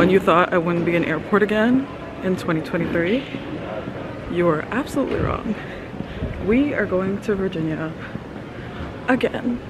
when you thought I wouldn't be in airport again in 2023, you are absolutely wrong. We are going to Virginia again.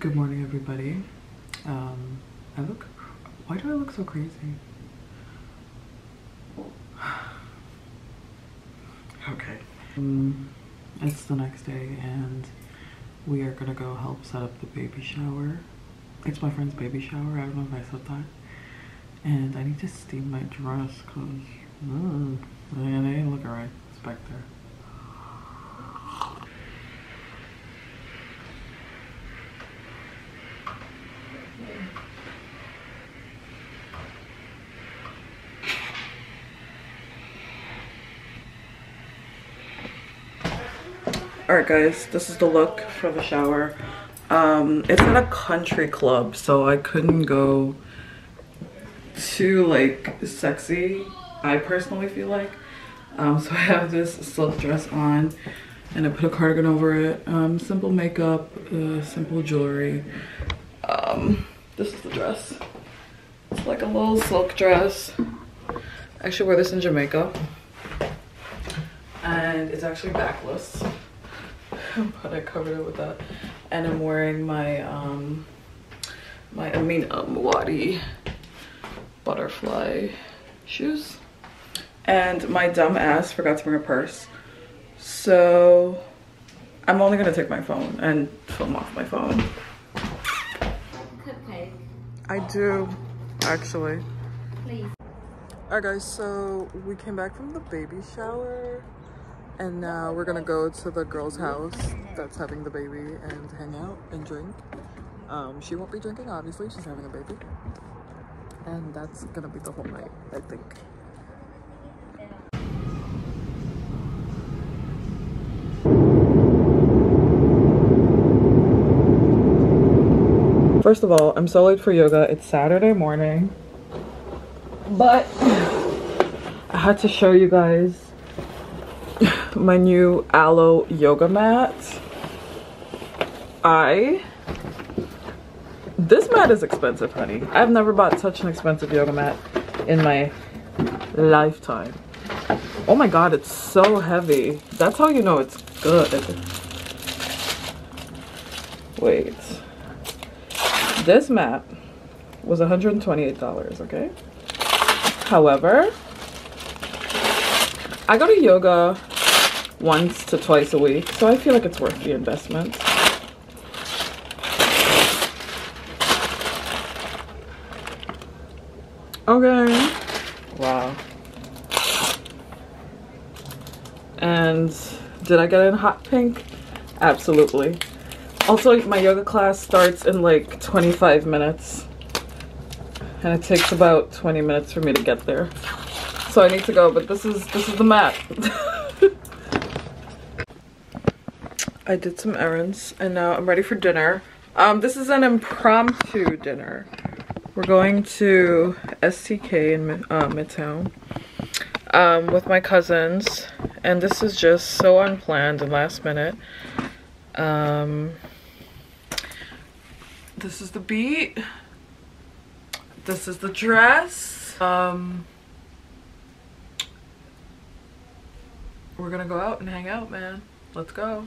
Good morning, everybody. Um, I look, why do I look so crazy? okay. Um, it's the next day and we are gonna go help set up the baby shower. It's my friend's baby shower. I don't know if I said that. And I need to steam my dress because, mm, man, it ain't looking right. It's back there. Alright guys, this is the look for the shower. Um, it's at a country club, so I couldn't go too like sexy, I personally feel like. Um, so I have this silk dress on and I put a cardigan over it. Um, simple makeup, uh, simple jewelry. Um, this is the dress. It's like a little silk dress. I actually wear this in Jamaica. And it's actually backless. but I covered it with that. And I'm wearing my um my Amina Muaddi butterfly shoes. And my dumb ass forgot to bring a purse. So I'm only gonna take my phone and film off my phone. Cupcake, I do, actually. please. Alright guys, so we came back from the baby shower and now we're gonna go to the girl's house that's having the baby and hang out and drink. Um, she won't be drinking, obviously, she's having a baby. And that's gonna be the whole night, I think. First of all, I'm so late for yoga. It's Saturday morning. But I had to show you guys my new Alo yoga mat. I this mat is expensive, honey. I've never bought such an expensive yoga mat in my lifetime. Oh my god, it's so heavy. That's how you know it's good. Wait. This mat was $128, okay? However, I go to yoga once to twice a week, so I feel like it's worth the investment. Okay. Wow. And did I get in hot pink? Absolutely. Also, my yoga class starts in like 25 minutes. And it takes about 20 minutes for me to get there. So I need to go, but this is this is the mat. I did some errands and now I'm ready for dinner. Um, this is an impromptu dinner. We're going to STK in uh, Midtown um, with my cousins and this is just so unplanned and last minute. Um, this is the beat. This is the dress. Um, we're gonna go out and hang out, man. Let's go.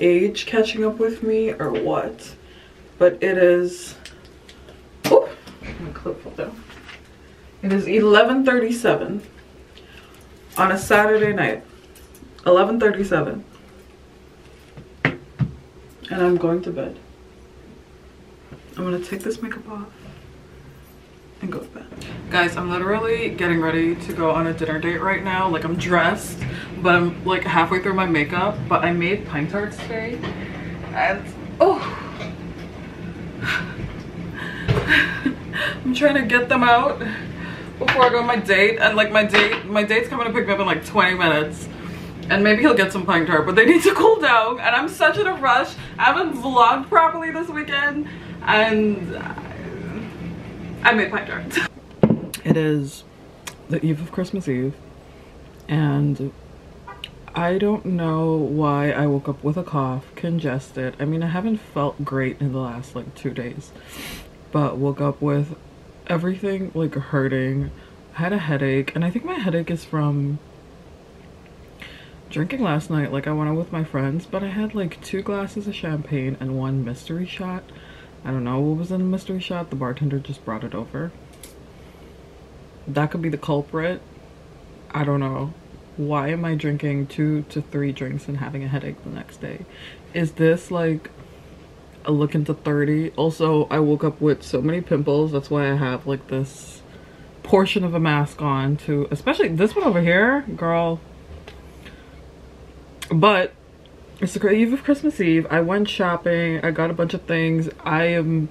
age catching up with me or what, but it is, oh, my clip fell down. It is 11.37 on a Saturday night, 11.37, and I'm going to bed. I'm gonna take this makeup off and go to bed. Guys, I'm literally getting ready to go on a dinner date right now. Like I'm dressed, but I'm like halfway through my makeup. But I made pine tarts today and oh. I'm trying to get them out before I go on my date. And like my date, my date's coming to pick me up in like 20 minutes. And maybe he'll get some pine tart, but they need to cool down. And I'm such in a rush. I haven't vlogged properly this weekend. And I made pie tarts. It is the eve of Christmas Eve and I don't know why I woke up with a cough, congested. I mean, I haven't felt great in the last like two days, but woke up with everything like hurting. I had a headache and I think my headache is from drinking last night. Like I went out with my friends, but I had like two glasses of champagne and one mystery shot. I don't know what was in the mystery shot. The bartender just brought it over. That could be the culprit. I don't know. Why am I drinking two to three drinks and having a headache the next day? Is this like a look into 30? Also, I woke up with so many pimples. That's why I have like this portion of a mask on to, especially this one over here, girl. But it's the eve of Christmas Eve. I went shopping. I got a bunch of things. I am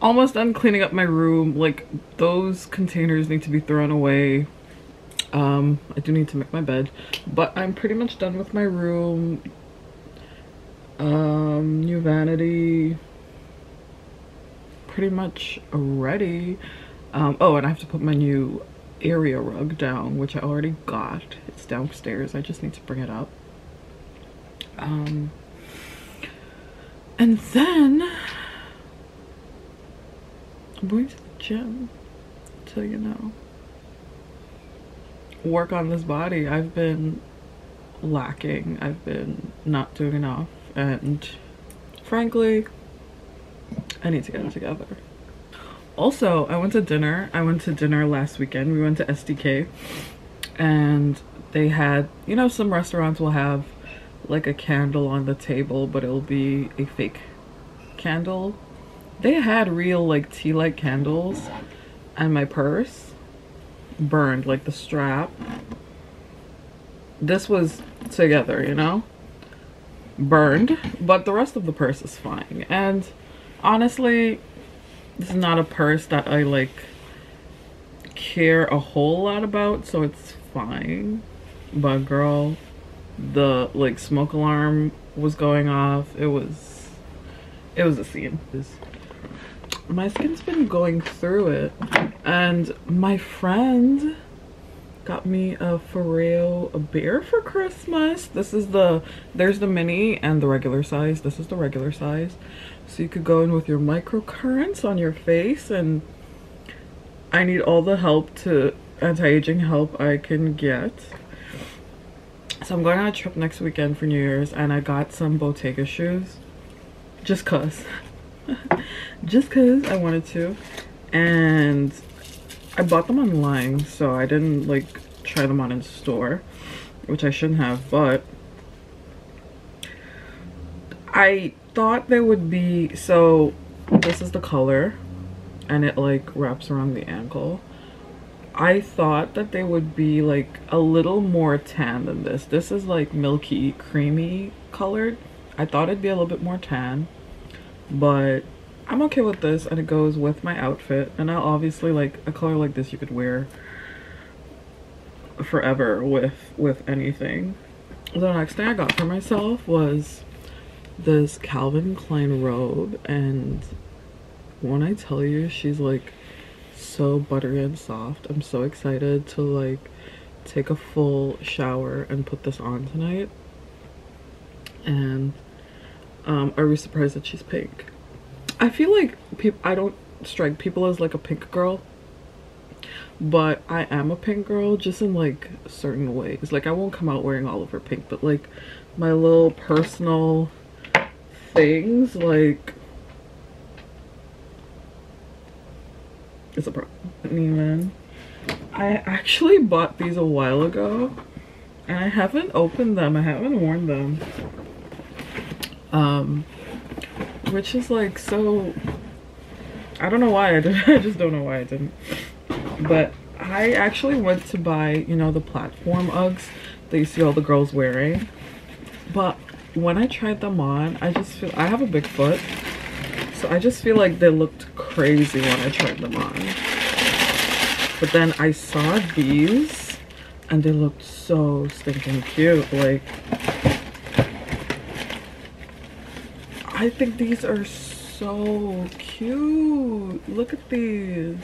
almost done cleaning up my room. Like those containers need to be thrown away. Um, I do need to make my bed, but I'm pretty much done with my room. Um, new vanity. Pretty much ready. Um, oh, and I have to put my new area rug down, which I already got. It's downstairs. I just need to bring it up. Um, and then I'm going to the gym to, you know, work on this body. I've been lacking. I've been not doing enough. And frankly, I need to get it together. Also, I went to dinner. I went to dinner last weekend. We went to STK and they had, you know, some restaurants will have like a candle on the table, but it'll be a fake candle. They had real like tea light candles and my purse burned like the strap. This was together, you know? Burned, but the rest of the purse is fine. And honestly, this is not a purse that I like care a whole lot about, so it's fine. But girl, the like smoke alarm was going off. It was it was a scene. My skin's been going through it and my friend got me a a bear for Christmas. This is the there's the mini and the regular size. This is the regular size. So you could go in with your microcurrents on your face and I need all the help to anti-aging help I can get. So I'm going on a trip next weekend for New Year's and I got some Bottega shoes. Just cause. just cause I wanted to. And I bought them online so I didn't like try them on in store. Which I shouldn't have, but I thought they would be so this is the color and it like wraps around the ankle I thought that they would be like a little more tan than this. This is like milky, creamy colored. I thought it'd be a little bit more tan, but I'm okay with this and it goes with my outfit. And I'll obviously like a color like this you could wear forever with with anything. The next thing I got for myself was this Calvin Klein robe and when I tell you she's like so buttery and soft. I'm so excited to like take a full shower and put this on tonight. And um, are we surprised that she's pink? I feel like I don't strike people as like a pink girl but I am a pink girl just in like certain ways. Like I won't come out wearing all of her pink but like my little personal things like it's a problem. Even i actually bought these a while ago and i haven't opened them. I haven't worn them. Um which is like so i don't know why i did i just don't know why i didn't but i actually went to buy you know the platform uggs that you see all the girls wearing but when I tried them on, I just feel, I have a big foot. So I just feel like they looked crazy when I tried them on. But then I saw these and they looked so stinking cute. Like, I think these are so cute. Look at these.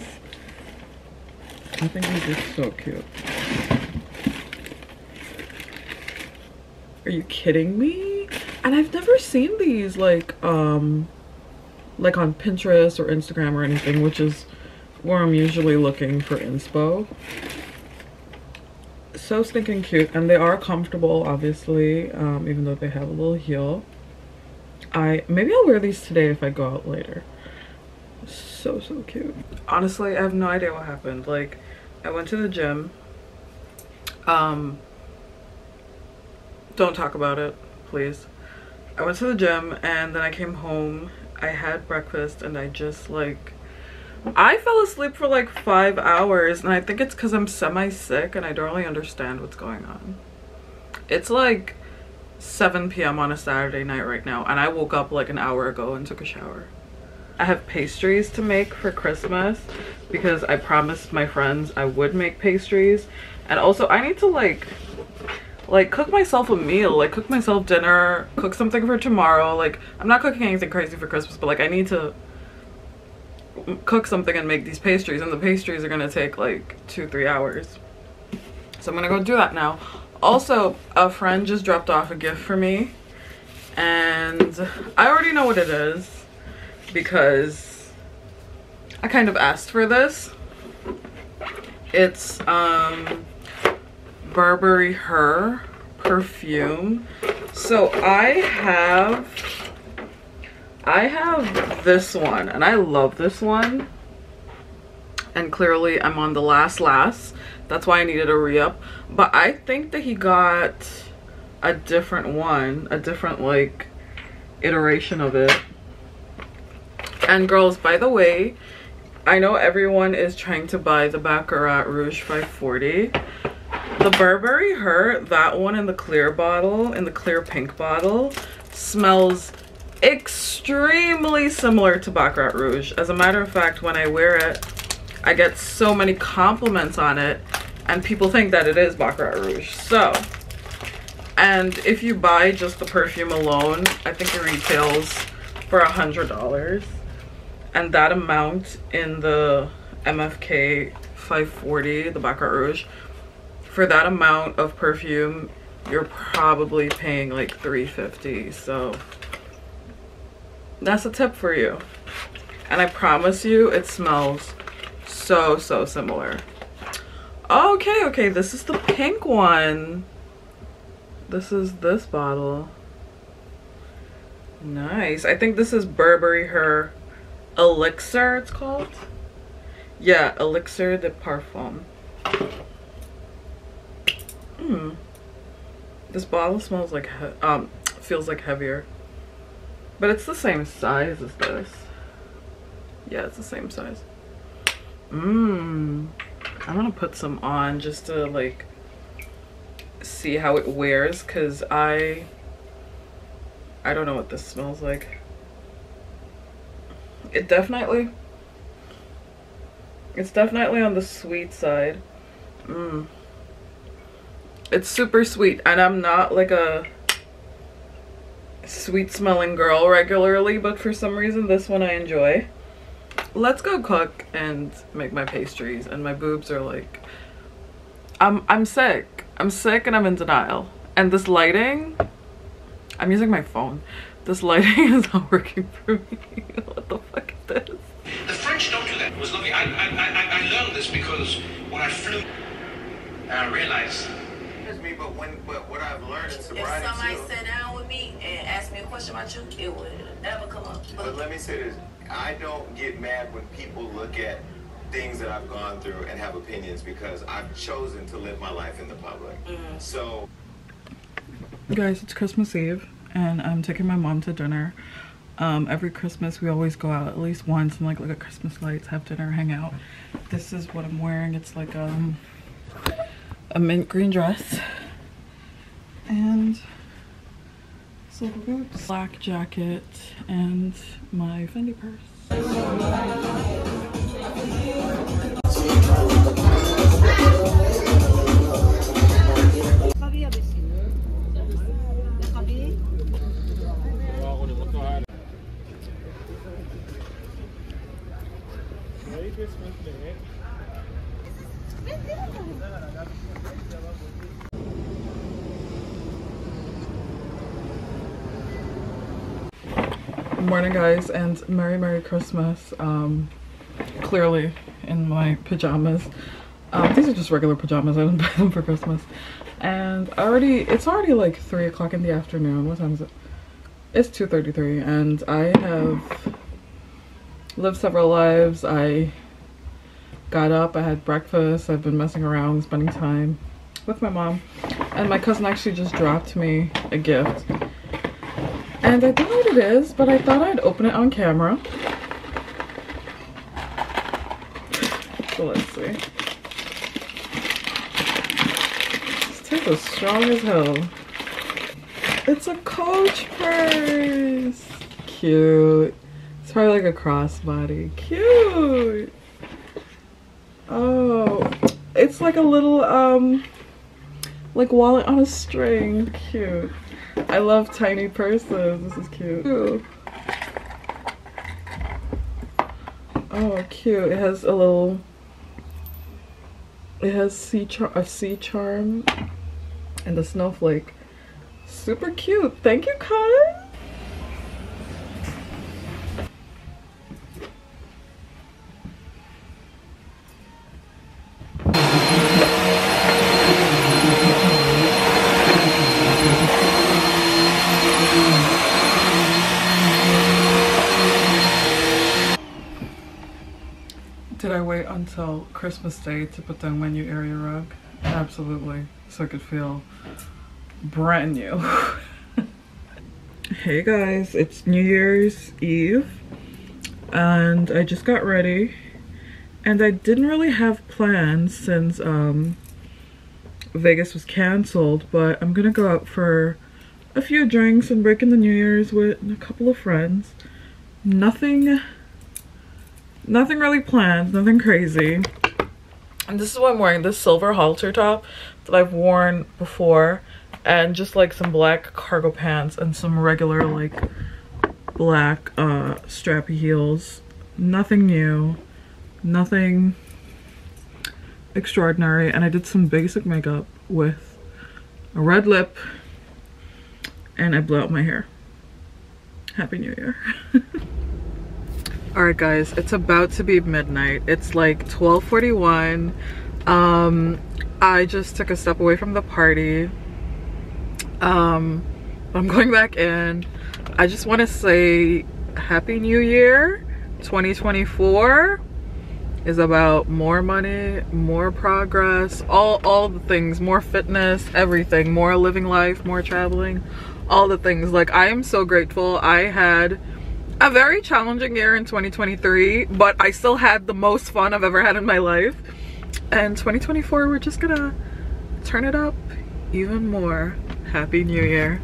I think these are so cute. Are you kidding me? And I've never seen these like um like on Pinterest or Instagram or anything, which is where I'm usually looking for inspo. So stinking cute and they are comfortable obviously, um, even though they have a little heel. I maybe I'll wear these today if I go out later. So so cute. Honestly, I have no idea what happened. Like I went to the gym. Um don't talk about it, please. I went to the gym and then I came home. I had breakfast and I just like I fell asleep for like five hours and I think it's because I'm semi-sick and I don't really understand what's going on. It's like 7 p.m. on a Saturday night right now and I woke up like an hour ago and took a shower. I have pastries to make for Christmas because I promised my friends I would make pastries and also I need to like like cook myself a meal like cook myself dinner cook something for tomorrow like i'm not cooking anything crazy for christmas but like i need to cook something and make these pastries and the pastries are gonna take like two three hours so i'm gonna go do that now also a friend just dropped off a gift for me and i already know what it is because i kind of asked for this it's um Burberry Her perfume. So I have, I have this one and I love this one. And clearly I'm on the last last. That's why I needed a re-up. But I think that he got a different one, a different like iteration of it. And girls, by the way, I know everyone is trying to buy the Baccarat Rouge 540 the Burberry Her, that one in the clear bottle, in the clear pink bottle, smells extremely similar to Baccarat Rouge. As a matter of fact, when I wear it, I get so many compliments on it and people think that it is Baccarat Rouge. So, and if you buy just the perfume alone, I think it retails for a $100. And that amount in the MFK 540, the Baccarat Rouge, for that amount of perfume you're probably paying like 350 so that's a tip for you and i promise you it smells so so similar okay okay this is the pink one this is this bottle nice i think this is burberry her elixir it's called yeah elixir de parfum Hmm. This bottle smells like, um, feels like heavier. But it's the same size as this. Yeah, it's the same size. Mmm. I'm gonna put some on just to like see how it wears because I I don't know what this smells like. It definitely it's definitely on the sweet side. Mmm. It's super sweet and I'm not like a sweet smelling girl regularly, but for some reason this one I enjoy. Let's go cook and make my pastries and my boobs are like, I'm, I'm sick. I'm sick and I'm in denial. And this lighting, I'm using my phone. This lighting is not working for me. what the fuck is this? The French don't do that. It was lovely. I, I, I, I learned this because when I flew, I realized as me, but when but what I've learned in If sobriety somebody too. sat down with me and asked me a question about you, it would never come up. But let me say this: I don't get mad when people look at things that I've gone through and have opinions because I've chosen to live my life in the public. So Guys, it's Christmas Eve and I'm taking my mom to dinner. Um, every Christmas we always go out at least once and like look at Christmas lights, have dinner, hang out. This is what I'm wearing. It's like um, a mint green dress and silver boots, black jacket, and my Fendi purse. Morning guys and merry merry christmas um clearly in my pajamas. Um these are just regular pajamas i didn't buy them for christmas. And already it's already like three o'clock in the afternoon. What time is it? It's 2:33, and i have lived several lives. I got up i had breakfast i've been messing around spending time with my mom. And my cousin actually just dropped me a gift and I don't know what it is, but I thought I'd open it on camera. So let's see. This tape is strong as hell. It's a coach purse. Cute. It's probably like a crossbody. Cute. Oh, it's like a little um, like wallet on a string. Cute. I love tiny purses. This is cute. Ooh. Oh, cute. It has a little. It has sea a sea charm and a snowflake. Super cute. Thank you, Kai. Did I wait until Christmas Day to put down my new area rug? Absolutely. So I could feel brand new. hey guys, it's New Year's Eve and I just got ready and I didn't really have plans since um, Vegas was canceled but I'm gonna go out for a few drinks and break in the New Year's with a couple of friends. Nothing nothing really planned, nothing crazy. And this is what I'm wearing, this silver halter top that I've worn before and just like some black cargo pants and some regular like black uh strappy heels. Nothing new, nothing extraordinary and I did some basic makeup with a red lip and I blew out my hair. Happy New Year. Alright guys, it's about to be midnight. It's like 12.41. Um, I just took a step away from the party. Um, I'm going back in. I just want to say Happy New Year 2024 is about more money, more progress, all, all the things, more fitness, everything, more living life, more traveling, all the things. Like I am so grateful I had a very challenging year in 2023 but i still had the most fun i've ever had in my life. And 2024 we're just gonna turn it up even more. Happy new year